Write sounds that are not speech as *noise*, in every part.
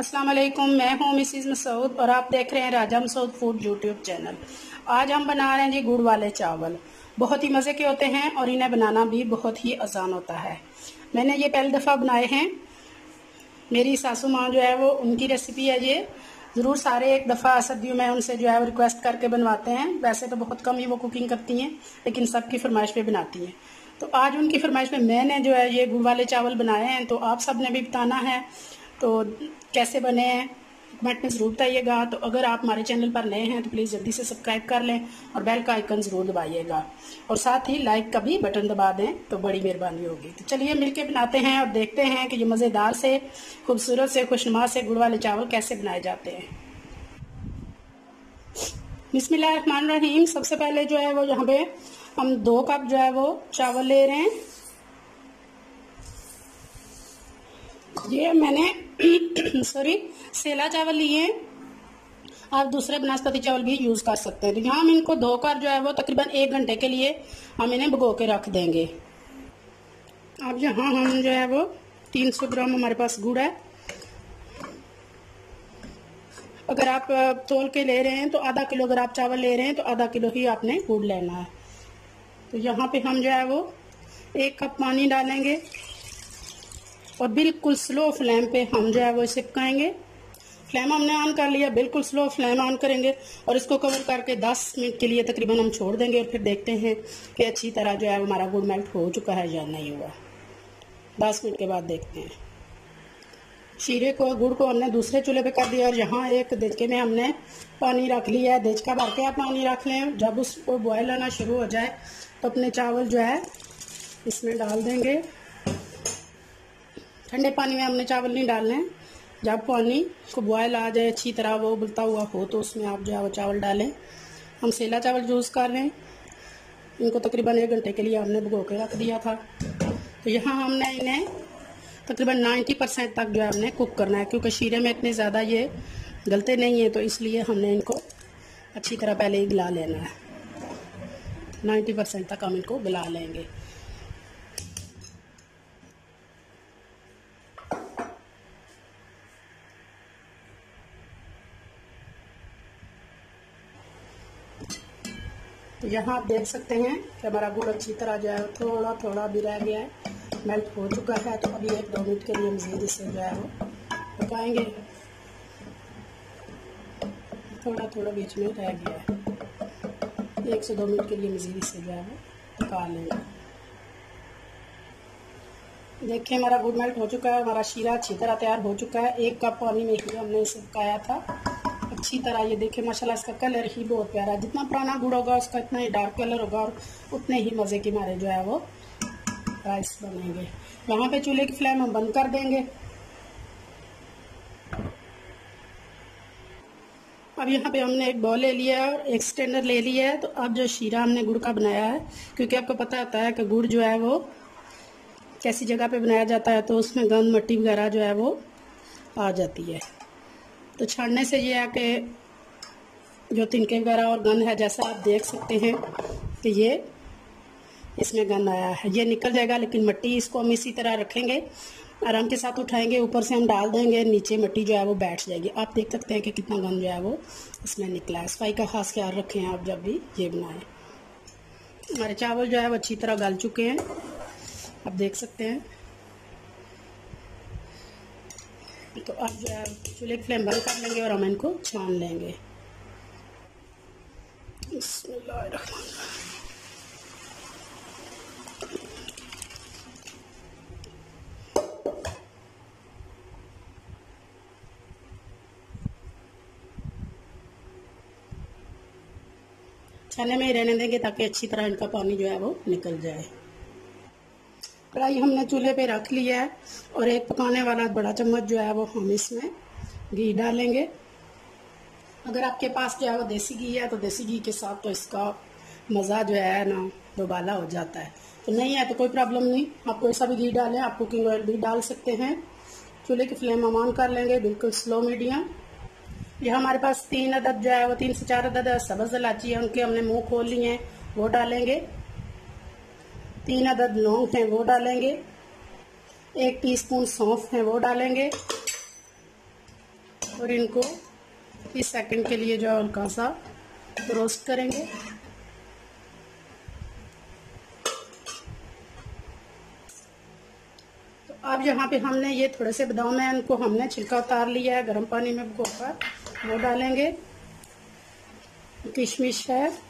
अस्सलाम वालेकुम मैं हूँ मिसिज मसूद और आप देख रहे हैं Raja Masood food YouTube channel. आज हम बना रहे हैं जी गुड़ वाले चावल। बहुत ही मज़े के होते हैं और इन्हें बनाना भी बहुत ही आसान होता है। मैंने ये पहली दफ़ा बनाए हैं। मेरी सासू माँ जो है वो उनकी रेसिपी है ये। ज़रूर सारे एक दफ़ा सर्दियों में उनसे जो है वो रिक्वेस्ट करके बनवाते हैं। वैसे तो बहुत कम ही वो कुकिंग करती हैं, लेकिन सबकी फरमाइश पे बनाती हैं। तो आज उनकी फरमाइश में मैंने जो है ये गुड़ वाले चावल बनाए हैं तो आप सबने भी बताना है। तो कैसे बने हैं? कमेंट में ज़रूर बताइएगा तो अगर आप हमारे चैनल पर नए हैं तो प्लीज़ जल्दी से सब्सक्राइब कर लें और बेल का आइकन ज़रूर दबाइएगा। और साथ ही लाइक का भी बटन दबा दें तो बड़ी मेहरबानी होगी। तो चलिए मिलके बनाते हैं और देखते हैं कि ये मज़ेदार से, खूबसूरत से, खुशनुमा से गुड़ वाले चावल कैसे बनाए जाते हैं। बिस्मिल्लाहिर्रहमानिर्रहीम सबसे पहले जो है वो यहाँ पे हम दो कप जो है वो चावल ले रहे हैं। ये मैंने *clears throat* सॉरी सेला चावल लिए आप दूसरे बनास्पति चावल भी यूज़ कर सकते हैं। तो यहाँ हम इनको धोकर जो है वो तकरीबन एक घंटे के लिए हम इन्हें भगो के रख देंगे। अब यहाँ हम जो है वो 300 ग्राम हमारे पास गुड़ है। अगर आप तोल के ले रहे हैं तो आधा किलो, अगर आप चावल ले रहे हैं तो आधा किलो ही आपने गुड़ लेना है। तो यहाँ पे हम जो है वो एक कप पानी डालेंगे। और बिल्कुल स्लो फ्लेम पे हम जो है वो इसे पकाएँगे। फ्लेम हमने ऑन कर लिया, बिल्कुल स्लो फ्लेम ऑन करेंगे और इसको कवर करके 10 मिनट के लिए तकरीबन हम छोड़ देंगे और फिर देखते हैं कि अच्छी तरह जो है हमारा गुड़ मेल्ट हो चुका है या नहीं हुआ। 10 मिनट के बाद देखते हैं। शीरे को, गुड़ को हमने दूसरे चूल्हे पे कर दिया और यहाँ एक देचके में हमने पानी रख लिया है। देचका भर के आप पानी रख लें। जब उसको बॉयल आना शुरू हो जाए तो अपने चावल जो है इसमें डाल देंगे। ठंडे पानी में हमने चावल नहीं डालने हैं। जब पानी को बॉयल आ जाए, अच्छी तरह वो उबलता हुआ हो तो उसमें आप जो है वो चावल डालें। हम सेला चावल यूज़ कर रहे हैं। इनको तकरीबन एक घंटे के लिए हमने भगो के रख दिया था। तो यहाँ हमने इन्हें तकरीबन 90 परसेंट तक जो है हमने कुक करना है, क्योंकि शीरे में इतने ज़्यादा ये गलते नहीं हैं तो इसलिए हमने इनको अच्छी तरह पहले ही गला लेना है। 90 परसेंट तक हम इनको गला लेंगे। यहाँ आप देख सकते हैं कि हमारा गुड़ अच्छी तरह जो है, थोड़ा थोड़ा भी रह गया है। मेल्ट हो चुका है तो अभी एक, दो मिनट के लिए मज़ीद इसे जो है वो पकाएँगे। थोड़ा थोड़ा बीच में रह गया है। एक से दो मिनट के लिए मज़ीद इसे जो है वो पका लेंगे। देखिए, हमारा गुड़ मेल्ट हो चुका है, हमारा शीरा अच्छी तरह तैयार हो चुका है। एक कप पानी में ही हमने इसे पकाया था। अच्छी तरह ये देखिए माशाल्लाह इसका कलर ही बहुत प्यारा है। जितना पुराना गुड़ होगा, उसका इतना ही डार्क कलर होगा और उतने ही मज़े के मारे जो है वो राइस बनेंगे। यहाँ पे चूल्हे की फ्लेम हम बंद कर देंगे। अब यहाँ पे हमने एक बॉल ले लिया है और एक स्टैंडर ले लिया है। तो अब जो शीरा हमने गुड़ का बनाया है, क्योंकि आपको पता होता है कि गुड़ जो है वो कैसी जगह पे बनाया जाता है तो उसमें गंद मट्टी वगैरह जो है वो आ जाती है। तो छाड़ने से ये है कि जो तिनके वगैरह और गंद है, जैसा आप देख सकते हैं कि ये इसमें गंद आया है। ये निकल जाएगा, लेकिन मट्टी इसको हम इसी तरह रखेंगे। आराम के साथ उठाएँगे, ऊपर से हम डाल देंगे, नीचे मिट्टी जो है वो बैठ जाएगी। आप देख सकते हैं कि कितना गंद जो है वो इसमें निकला है। सफ़ाई का खास ख्याल रखें आप जब भी ये बनाएँ। हमारे चावल जो है वो अच्छी तरह गल चुके हैं। आप देख सकते हैं। तो अब चूल्हे की फ्लेम बंद कर लेंगे और हम इनको छान लेंगे। छाने में ही रहने देंगे ताकि अच्छी तरह इनका पानी जो है वो निकल जाए। कढ़ाई हमने चूल्हे पे रख लिया है और एक पकाने वाला बड़ा चम्मच जो है वो हम इसमें घी डालेंगे। अगर आपके पास जो है वो देसी घी है तो देसी घी के साथ तो इसका मज़ा जो है ना दोबाला हो जाता है। तो नहीं है तो कोई प्रॉब्लम नहीं आप कोई सा भी घी डालें, आप कुकिंग ऑयल भी डाल सकते हैं। चूल्हे की फ्लेम हम ऑन कर लेंगे, बिल्कुल स्लो मीडियम। ये हमारे पास तीन अदद जो है वो, तीन से चार अदद सब्ज इलाची है उनके हमने मुँह खोल लिए हैं, वो डालेंगे। तीन अदद लौंग हैं, वो डालेंगे। एक टीस्पून सौंफ है, वो डालेंगे। और इनको तीस सेकंड के लिए जो है हल्का सा रोस्ट करेंगे। तो अब यहाँ पे हमने ये थोड़े से बादाम है, इनको हमने छिलका उतार लिया है, गर्म पानी में भिगोकर वो डालेंगे। किशमिश है।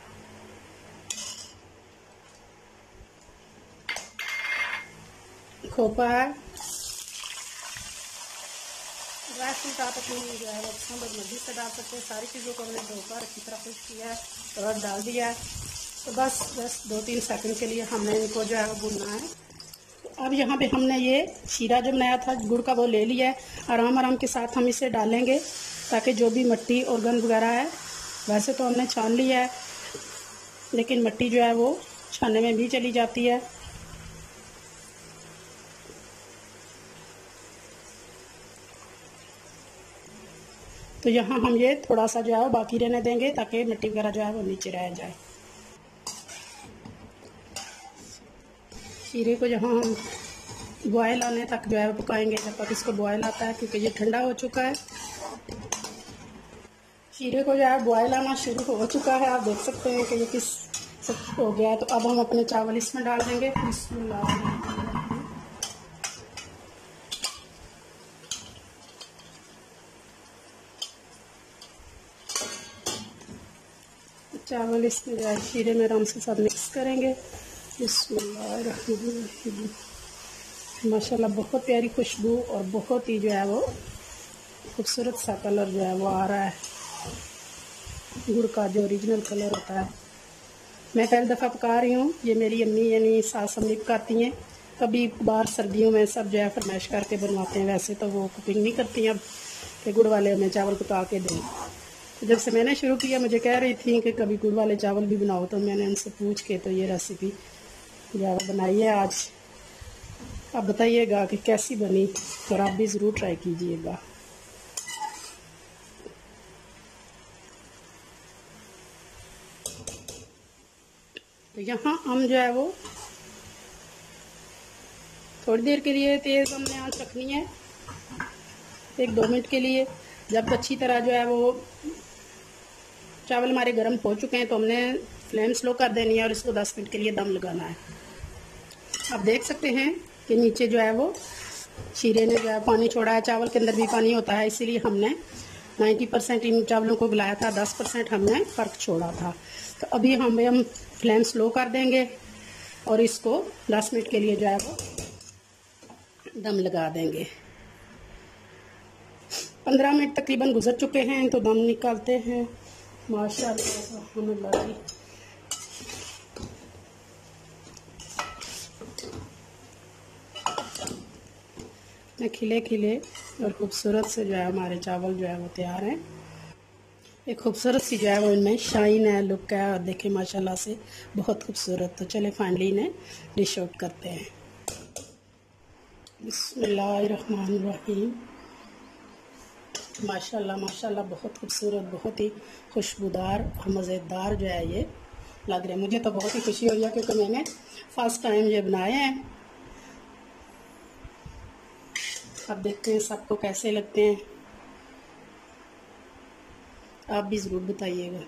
खोपा ड्राई फ्रूट आप अपनी जो है पसंद और मर्ज़ी से डाल सकते हैं। सारी चीज़ों को हमने धोकर अच्छी तरह खुश किया और डाल दिया तो बस बस दो तीन सेकंड के लिए हमने इनको जो है वो भूनना है। तो अब यहाँ पे हमने ये शीरा जो बनाया था, गुड़ का वो ले लिया है। आराम आराम के साथ हम इसे डालेंगे ताकि जो भी मिट्टी और गंद वगैरह है, वैसे तो हमने छान लिया है, लेकिन मिट्टी जो है वो छानने में भी चली जाती है। तो यहाँ हम ये थोड़ा सा जो है बाकी रहने देंगे ताकि मिट्टी वगैरह जो है वो नीचे रह जाए। शीरे को जहाँ हम बॉयल आने तक जो है पकाएँगे, जब तक इसको बॉयल आता है, क्योंकि ये ठंडा हो चुका है। शीरे को जो है बॉयल आना शुरू हो चुका है, आप देख सकते हैं कि ये किस हो गया है। तो अब हम अपने चावल इसमें डाल देंगे। चावल इसमें जो है शीरे में आराम से साथ मिक्स करेंगे। माशाल्लाह, बहुत प्यारी खुशबू और बहुत ही जो है वो खूबसूरत सा कलर जो है वो आ रहा है। गुड़ का जो ओरिजिनल कलर होता है। मैं पहली दफ़ा पका रही हूँ। ये मेरी अम्मी यानी सास अम्मी पकाती हैं। कभी बाहर सर्दियों में सब जो है फरमाइश करके बनवाते हैं। वैसे तो वो कुकिंग नहीं करती अब। कि गुड़ वाले हमें चावल पका के दें। जब से मैंने शुरू किया, मुझे कह रही थी कि कभी गुड़ वाले चावल भी बनाओ तो मैंने उनसे पूछ के तो ये रेसिपी जो बनाई है आज। आप बताइएगा कि कैसी बनी, और आप भी ज़रूर ट्राई कीजिएगा। तो यहाँ हम जो है वो थोड़ी देर के लिए तेज़ हमने आँच रखनी है, एक दो मिनट के लिए। जब अच्छी तरह जो है वो चावल हमारे गर्म हो चुके हैं तो हमने फ्लेम स्लो कर देनी है और इसको 10 मिनट के लिए दम लगाना है। आप देख सकते हैं कि नीचे जो है वो शीरे ने जो है पानी छोड़ा है। चावल के अंदर भी पानी होता है, इसीलिए हमने 90 परसेंट इन चावलों को गलाया था 10 परसेंट हमने फ़र्क छोड़ा था। तो अभी हम हम फ्लेम स्लो कर देंगे और इसको 10 मिनट के लिए जो है वो दम लगा देंगे। पंद्रह मिनट तकरीबन गुजर चुके हैं तो दम निकालते हैं। माशाल्लाह खिले खिले और खूबसूरत से जो है हमारे चावल जो है वो तैयार हैं। एक खूबसूरत सी जो है वो इनमें शाइन है, लुक है और देखें माशाल्लाह से बहुत खूबसूरत। तो चले फाइनली इन्हें डिश आउट करते हैं। बिस्मिल्लाहिर्रहमानिर्रहीम। माशाल्लाह माशाल्लाह, बहुत खूबसूरत, बहुत ही खुशबूदार और मज़ेदार जो है ये लग रहा है। मुझे तो बहुत ही खुशी हो रही है क्योंकि मैंने फ़र्स्ट टाइम ये बनाए हैं। अब देखते हैं सबको कैसे लगते हैं। आप भी ज़रूर बताइएगा।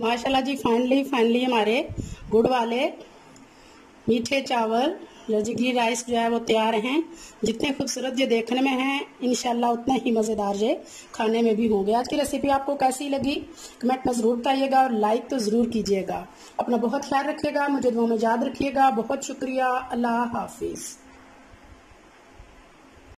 माशाल्लाह जी फाइनली फाइनली हमारे गुड़ वाले मीठे चावल लजगी राइस जो है वो तैयार हैं। जितने खूबसूरत ये देखने में हैं इनशाला उतना ही मज़ेदार ये खाने में भी होंगे। आज की रेसिपी आपको कैसी लगी? कमेंट में ज़रूर बताइएगा और लाइक तो ज़रूर कीजिएगा। अपना बहुत ख्याल रखिएगा, मुझे दुआ में याद रखिएगा। बहुत शुक्रिया, अल्लाह हाफिज़।